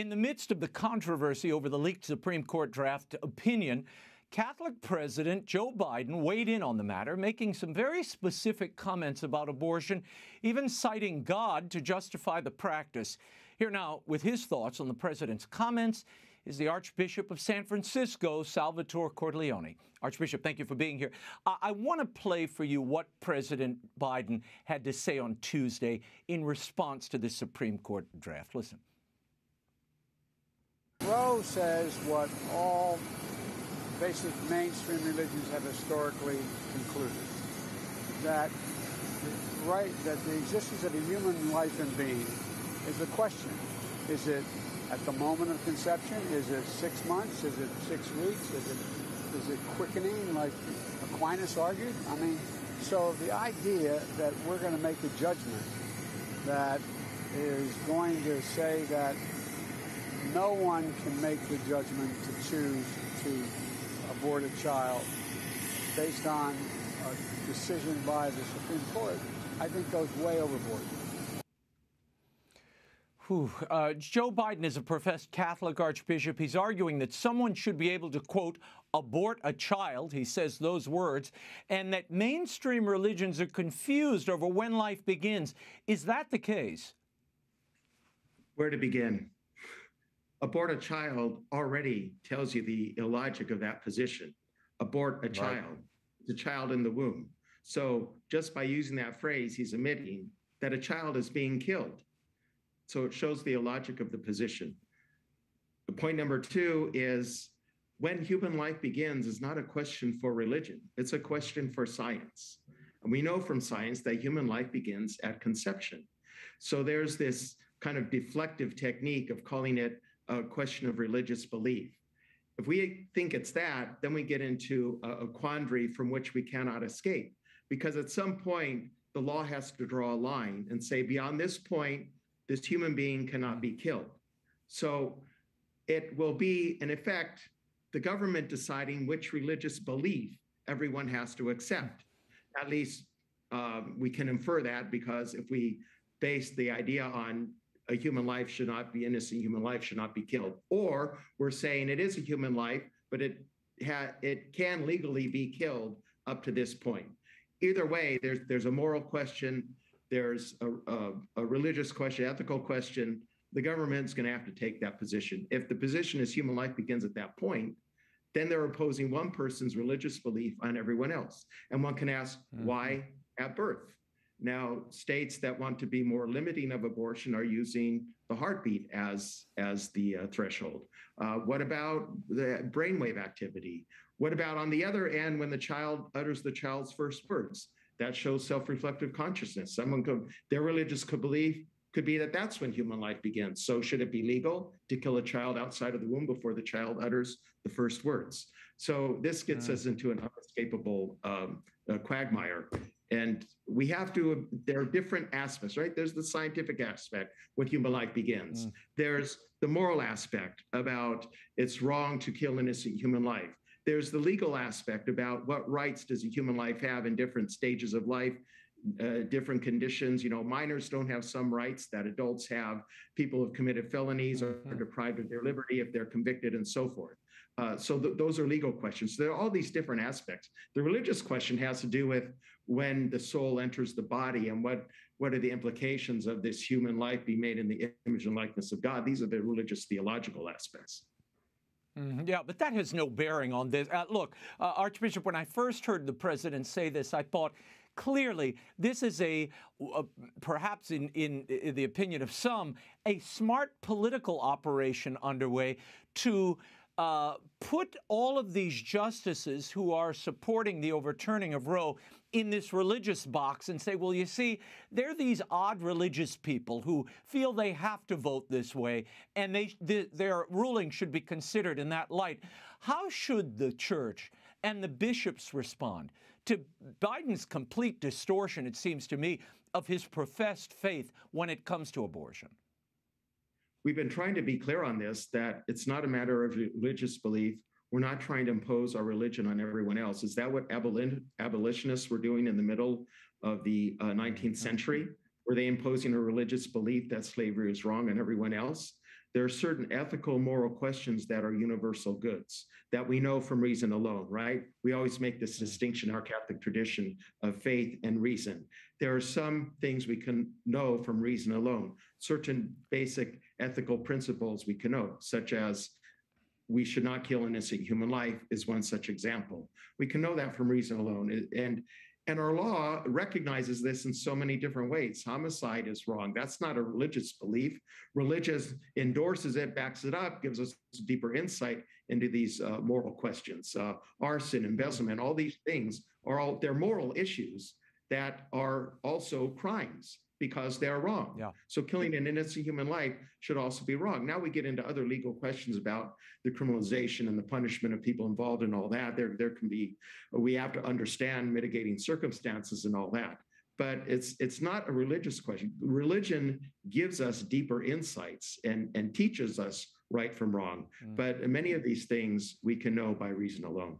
In the midst of the controversy over the leaked Supreme Court draft opinion, Catholic President Joe Biden weighed in on the matter, making some very specific comments about abortion, even citing God to justify the practice. Here now, with his thoughts on the president's comments, is the Archbishop of San Francisco, Salvatore Cordileone. Archbishop, thank you for being here. I, I want to play for you what President Biden had to say on Tuesday in response to the Supreme Court draft. Listen. Roe says what all basic mainstream religions have historically concluded that the right that the existence of a human life and being is a question. Is it at the moment of conception? Is it six months? Is it six weeks? Is it is it quickening like Aquinas argued? I mean, so the idea that we're going to make a judgment that is going to say that no one can make the judgment to choose to abort a child based on a decision by the Supreme Court, I think goes way overboard. Uh, Joe Biden is a professed Catholic archbishop. He's arguing that someone should be able to, quote, abort a child, he says those words, and that mainstream religions are confused over when life begins. Is that the case? Where to begin? Abort a child already tells you the illogic of that position. Abort a right. child, the child in the womb. So just by using that phrase, he's admitting that a child is being killed. So it shows the illogic of the position. The point number two is when human life begins is not a question for religion, it's a question for science. And we know from science that human life begins at conception. So there's this kind of deflective technique of calling it a question of religious belief. If we think it's that, then we get into a, a quandary from which we cannot escape. Because at some point, the law has to draw a line and say, beyond this point, this human being cannot be killed. So it will be, in effect, the government deciding which religious belief everyone has to accept. At least um, we can infer that because if we base the idea on a human life should not be innocent human life should not be killed. Or we're saying it is a human life but it ha- it can legally be killed up to this point. Either way there's there's a moral question there's a, a, a religious question ethical question. The government's going to have to take that position. If the position is human life begins at that point then they're opposing one person's religious belief on everyone else. And one can ask mm-hmm. why at birth now, states that want to be more limiting of abortion are using the heartbeat as as the uh, threshold. Uh, what about the brainwave activity? What about on the other end when the child utters the child's first words? That shows self-reflective consciousness. Someone could their religious could believe could be that that's when human life begins. So should it be legal to kill a child outside of the womb before the child utters the first words? So this gets mm. us into an unescapable um, uh, quagmire. And we have to, there are different aspects, right? There's the scientific aspect when human life begins. Mm. There's the moral aspect about it's wrong to kill innocent human life. There's the legal aspect about what rights does a human life have in different stages of life, uh, different conditions. You know, minors don't have some rights that adults have. People have committed felonies mm-hmm. are deprived of their liberty if they're convicted and so forth. Uh, so th- those are legal questions. There are all these different aspects. The religious question has to do with when the soul enters the body and what what are the implications of this human life be made in the image and likeness of God. These are the religious theological aspects. Mm-hmm. Yeah, but that has no bearing on this. Uh, look, uh, Archbishop, when I first heard the president say this, I thought clearly this is a, uh, perhaps in, in, in the opinion of some, a smart political operation underway to uh, put all of these justices who are supporting the overturning of Roe in this religious box and say, well, you see, they're these odd religious people who feel they have to vote this way, and they, th- their ruling should be considered in that light. How should the church and the bishops respond to Biden's complete distortion, it seems to me, of his professed faith when it comes to abortion? we've been trying to be clear on this that it's not a matter of religious belief. We're not trying to impose our religion on everyone else. Is that what abolitionists were doing in the middle of the uh, 19th century? Were they imposing a religious belief that slavery is wrong on everyone else? There are certain ethical, moral questions that are universal goods that we know from reason alone, right? We always make this mm-hmm. distinction in our Catholic tradition of faith and reason. There are some things we can know from reason alone, certain basic ethical principles we can know, such as we should not kill innocent human life is one such example. We can know that from reason alone. And and our law recognizes this in so many different ways. Homicide is wrong. That's not a religious belief. Religious endorses it, backs it up, gives us deeper insight into these uh, moral questions. Uh, arson, embezzlement, all these things are all they're moral issues that are also crimes because they're wrong. Yeah. So killing an innocent human life should also be wrong. Now we get into other legal questions about the criminalization and the punishment of people involved and all that. There, there can be, we have to understand mitigating circumstances and all that. But it's it's not a religious question. Religion gives us deeper insights and, and teaches us right from wrong. Mm. But many of these things we can know by reason alone.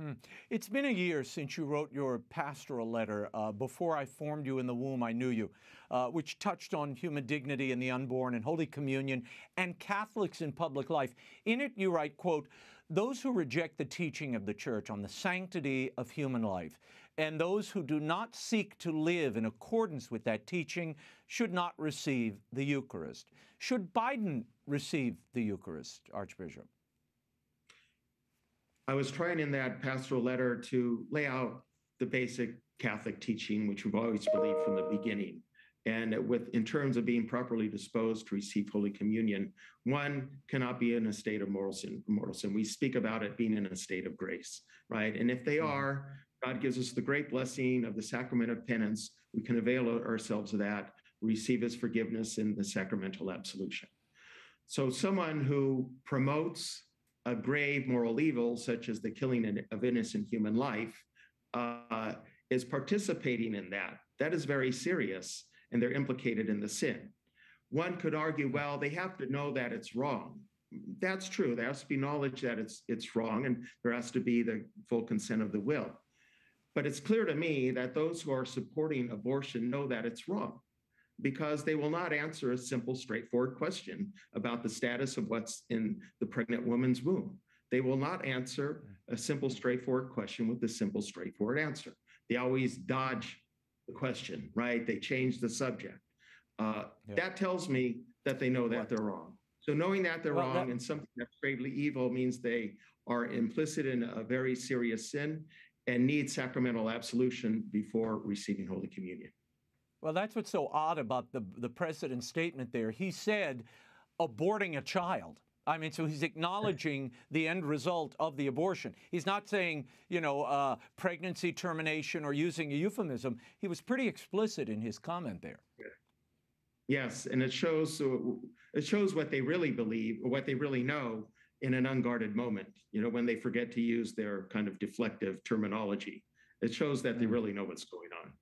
Hmm. It's been a year since you wrote your pastoral letter, uh, Before I Formed You in the Womb, I Knew You, uh, which touched on human dignity and the unborn and Holy Communion and Catholics in public life. In it, you write, quote, those who reject the teaching of the Church on the sanctity of human life and those who do not seek to live in accordance with that teaching should not receive the Eucharist. Should Biden receive the Eucharist, Archbishop? I was trying in that pastoral letter to lay out the basic Catholic teaching, which we've always believed from the beginning. And with in terms of being properly disposed to receive Holy Communion, one cannot be in a state of mortal sin. Mortal sin. We speak about it being in a state of grace, right? And if they mm-hmm. are, God gives us the great blessing of the sacrament of penance. We can avail ourselves of that, receive His forgiveness in the sacramental absolution. So, someone who promotes a grave moral evil, such as the killing of innocent human life, uh, is participating in that. That is very serious, and they're implicated in the sin. One could argue, well, they have to know that it's wrong. That's true. There has to be knowledge that it's it's wrong, and there has to be the full consent of the will. But it's clear to me that those who are supporting abortion know that it's wrong because they will not answer a simple, straightforward question about the status of what's in the pregnant woman's womb. They will not answer a simple, straightforward question with a simple, straightforward answer. They always dodge the question, right? They change the subject. Uh, yeah. That tells me that they know that they're wrong. So knowing that they're well, wrong that... and something that's gravely evil means they are implicit in a very serious sin and need sacramental absolution before receiving Holy Communion. Well, that's what's so odd about the, the president's statement there. He said aborting a child. I mean, so he's acknowledging the end result of the abortion. He's not saying, you know, uh, pregnancy termination or using a euphemism. He was pretty explicit in his comment there. Yes, and it shows it shows what they really believe or what they really know in an unguarded moment. You know, when they forget to use their kind of deflective terminology, it shows that they mm. really know what's going on.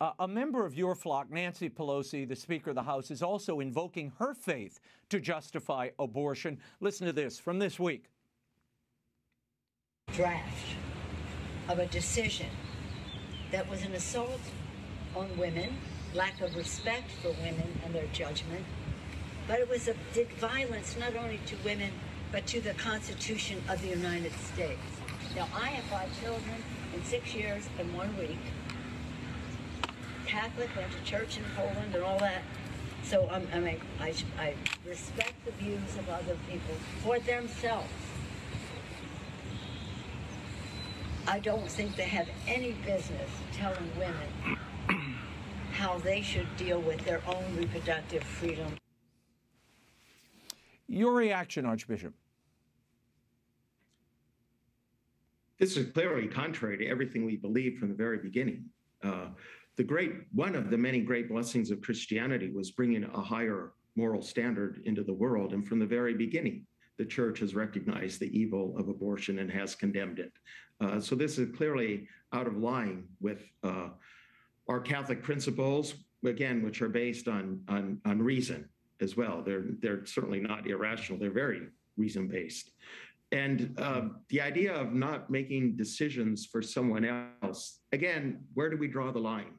Uh, a member of your flock, Nancy Pelosi, the Speaker of the House, is also invoking her faith to justify abortion. Listen to this from this week. Draft of a decision that was an assault on women, lack of respect for women and their judgment, but it was a did violence not only to women but to the Constitution of the United States. Now, I have five children in six years and one week. Catholic, went to church in Poland and all that. So um, I mean, I, I respect the views of other people for themselves. I don't think they have any business telling women how they should deal with their own reproductive freedom. Your reaction, Archbishop? This is clearly contrary to everything we believed from the very beginning. Uh, the great one of the many great blessings of Christianity was bringing a higher moral standard into the world, and from the very beginning, the church has recognized the evil of abortion and has condemned it. Uh, so this is clearly out of line with uh, our Catholic principles, again, which are based on on, on reason as well. They're they're certainly not irrational. They're very reason based. And uh, the idea of not making decisions for someone else, again, where do we draw the line?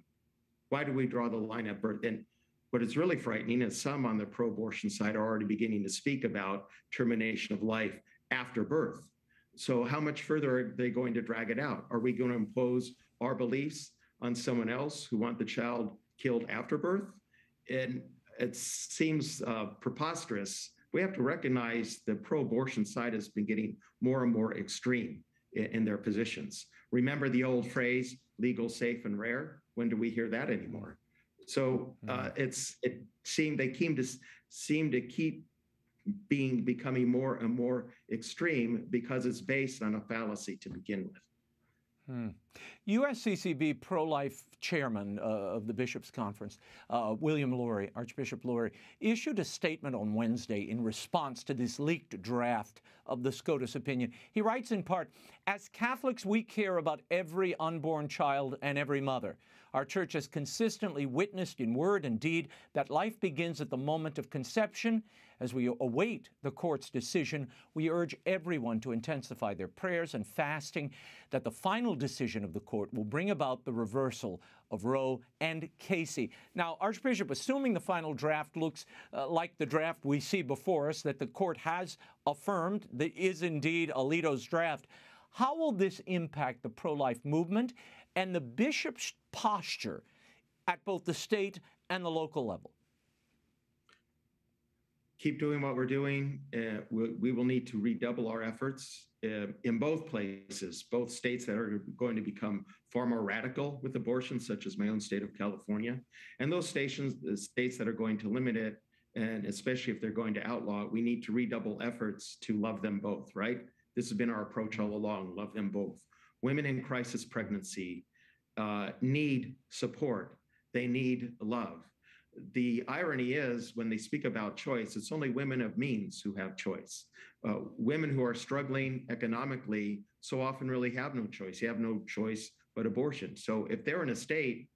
Why do we draw the line at birth? And What is really frightening is some on the pro abortion side are already beginning to speak about termination of life after birth. So, how much further are they going to drag it out? Are we going to impose our beliefs on someone else who want the child killed after birth? And it seems uh, preposterous. We have to recognize the pro abortion side has been getting more and more extreme in, in their positions. Remember the old phrase, legal, safe, and rare? When do we hear that anymore? So uh, mm. it's it seemed they came to seem to keep being becoming more and more extreme because it's based on a fallacy to begin with. Hmm. USCCB pro life chairman uh, of the Bishops' Conference, uh, William Lori, Archbishop Lori, issued a statement on Wednesday in response to this leaked draft of the SCOTUS opinion. He writes in part As Catholics, we care about every unborn child and every mother. Our church has consistently witnessed in word and deed that life begins at the moment of conception. As we await the court's decision, we urge everyone to intensify their prayers and fasting that the final decision of the court will bring about the reversal of Roe and Casey. Now, Archbishop, assuming the final draft looks uh, like the draft we see before us that the court has affirmed that is indeed Alito's draft, how will this impact the pro life movement and the bishop's posture at both the state and the local level? Keep doing what we're doing. Uh, we, we, will need to redouble our efforts uh, in both places, both states that are going to become far more radical with abortion, such as my own state of California, and those stations, states that are going to limit it, and especially if they're going to outlaw it, we need to redouble efforts to love them both, right? This has been our approach all along love them both. Women in crisis pregnancy uh, need support, they need love. The irony is when they speak about choice, it's only women of means who have choice. Uh, women who are struggling economically so often really have no choice. You have no choice but abortion. So if they're in a state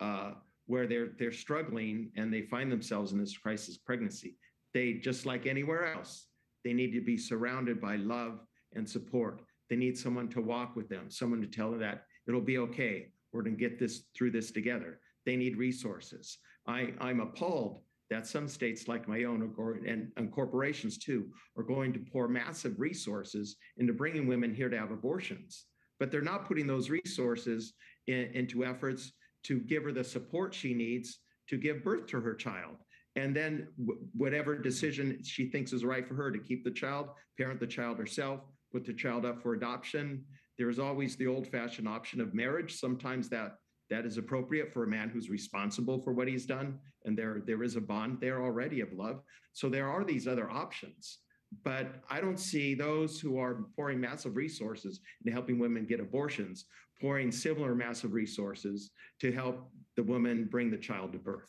uh, where they're they're struggling and they find themselves in this crisis pregnancy, they just like anywhere else, they need to be surrounded by love and support. They need someone to walk with them, someone to tell them that it'll be okay. We're going to get this through this together. They need resources. I, I'm appalled that some states like my own and, and, corporations too are going to pour massive resources into bringing women here to have abortions but they're not putting those resources in, into efforts to give her the support she needs to give birth to her child and then whatever decision she thinks is right for her to keep the child parent the child herself put the child up for adoption. There's always the old fashioned option of marriage. Sometimes that that is appropriate for a man who's responsible for what he's done and there there is a bond there already of love so there are these other options but i don't see those who are pouring massive resources into helping women get abortions pouring similar massive resources to help the woman bring the child to birth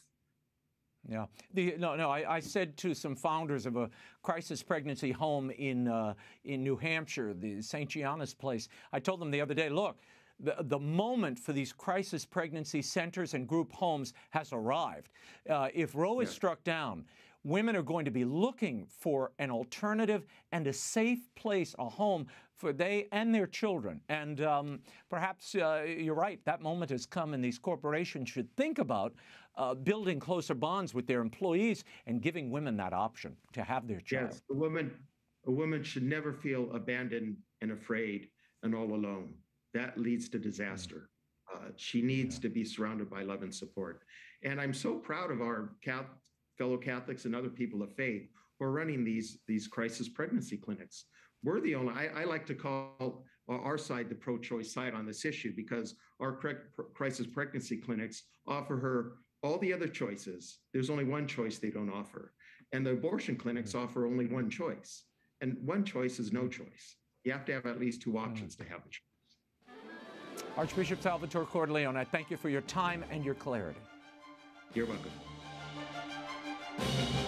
yeah. The, no, no. I, I, said to some founders of a crisis pregnancy home in uh, in New Hampshire, the St. Gianna's place. I told them the other day, look, the, the moment for these crisis pregnancy centers and group homes has arrived. Uh, if Roe is struck down, women are going to be looking for an alternative and a safe place, a home for they and their children. And um, perhaps uh, you're right, that moment has come, and these corporations should think about uh, building closer bonds with their employees and giving women that option to have their child. Yes, a woman, a woman should never feel abandoned and afraid and all alone. That leads to disaster. Uh, she needs yeah. to be surrounded by love and support. And I'm so proud of our Catholic, fellow Catholics and other people of faith who are running these these crisis pregnancy clinics. We're the only. I, I like to call our side the pro-choice side on this issue because our crisis pregnancy clinics offer her all the other choices, there's only one choice they don't offer. And the abortion clinics mm. offer only one choice. And one choice is no choice. You have to have at least two options to have a choice. Archbishop Salvatore Cordileone, I thank you for your time and your clarity. You're welcome. Thank you.